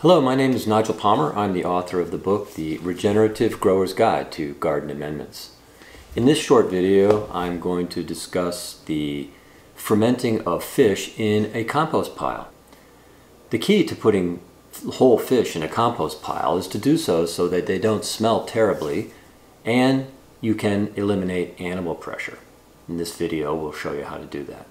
Hello, my name is Nigel Palmer. I'm the author of the book, The Regenerative Grower's Guide to Garden Amendments. In this short video, I'm going to discuss the fermenting of fish in a compost pile. The key to putting whole fish in a compost pile is to do so so that they don't smell terribly and you can eliminate animal pressure. In this video, we'll show you how to do that.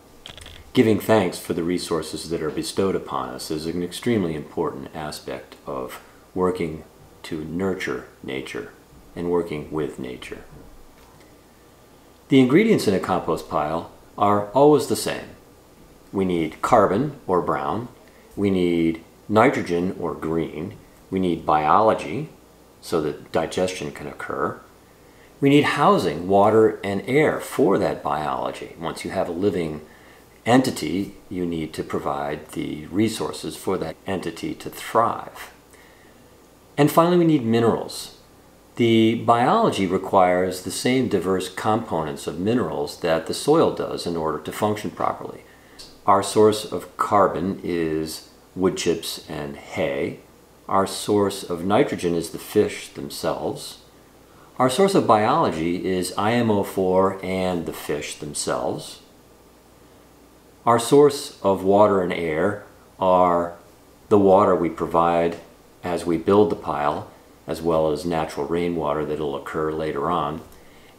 Giving thanks for the resources that are bestowed upon us is an extremely important aspect of working to nurture nature and working with nature. The ingredients in a compost pile are always the same. We need carbon or brown, we need nitrogen or green, we need biology so that digestion can occur, we need housing, water, and air for that biology. Once you have a living entity, you need to provide the resources for that entity to thrive. And finally, we need minerals. The biology requires the same diverse components of minerals that the soil does in order to function properly. Our source of carbon is wood chips and hay. Our source of nitrogen is the fish themselves. Our source of biology is IMO4 and the fish themselves. Our source of water and air are the water we provide as we build the pile, as well as natural rainwater that will occur later on,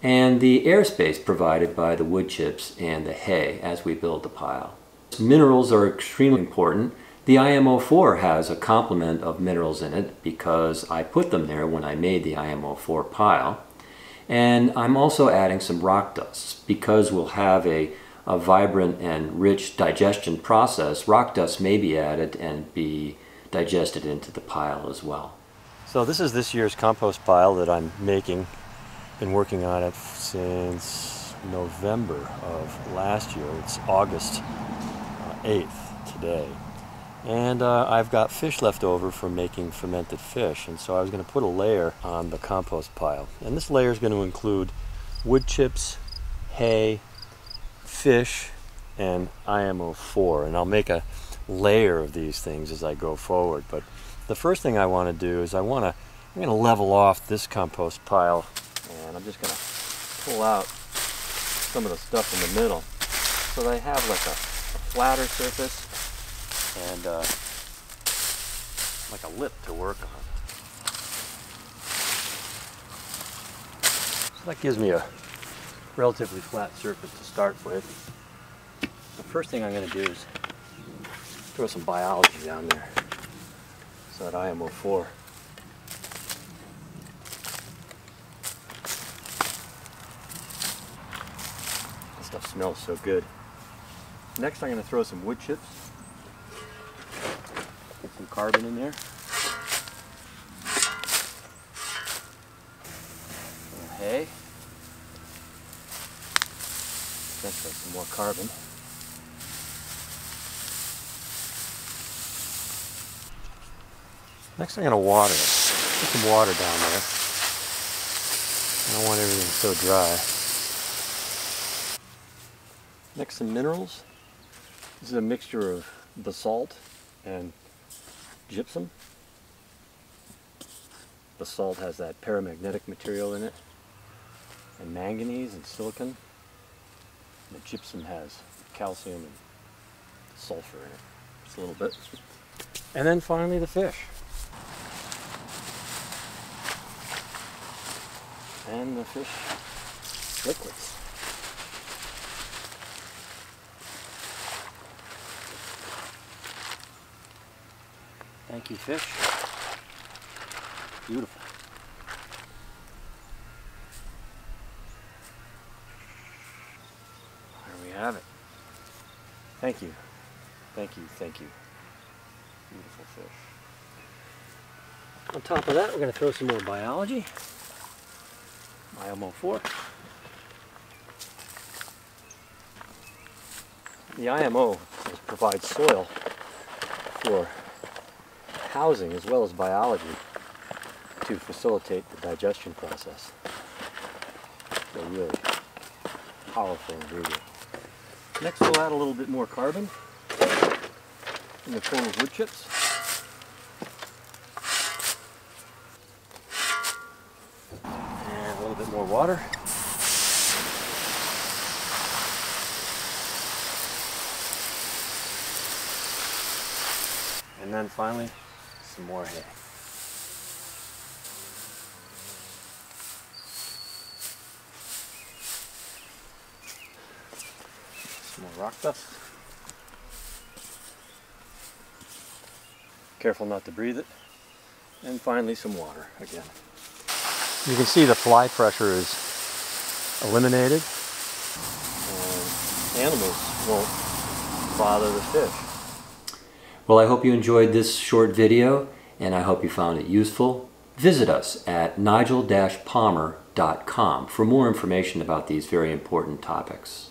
and the airspace provided by the wood chips and the hay as we build the pile. Minerals are extremely important the IMO4 has a complement of minerals in it because I put them there when I made the IMO4 pile. And I'm also adding some rock dust because we'll have a, a vibrant and rich digestion process. Rock dust may be added and be digested into the pile as well. So this is this year's compost pile that I'm making. Been working on it since November of last year. It's August 8th uh, today. And uh, I've got fish left over from making fermented fish. And so I was going to put a layer on the compost pile. And this layer is going to include wood chips, hay, fish, and IMO4. And I'll make a layer of these things as I go forward. But the first thing I want to do is I want to, I'm going to level off this compost pile. And I'm just going to pull out some of the stuff in the middle. So they have like a, a flatter surface and uh, like a lip to work on. So that gives me a relatively flat surface to start with. The first thing I'm going to do is throw some biology down there. So that IMO4 This stuff smells so good. Next I'm going to throw some wood chips Get some carbon in there. Hay. Potentially some more carbon. Next I'm going to water it. Put some water down there. I don't want everything so dry. Next some minerals. This is a mixture of basalt and gypsum. Basalt has that paramagnetic material in it, and manganese and silicon. The gypsum has calcium and sulfur in it, just a little bit. And then finally the fish. And the fish liquids. Thank you, fish. Beautiful. There we have it. Thank you. Thank you, thank you. Beautiful fish. On top of that, we're going to throw some more biology. IMO4. The IMO provides soil for housing as well as biology to facilitate the digestion process. A really powerful ingredient. Next we'll add a little bit more carbon in the form of wood chips. And a little bit more water. And then finally, some more hay. Rock dust. Careful not to breathe it. And finally some water again. You can see the fly pressure is eliminated. And animals won't bother the fish. Well, I hope you enjoyed this short video and I hope you found it useful. Visit us at nigel-palmer.com for more information about these very important topics.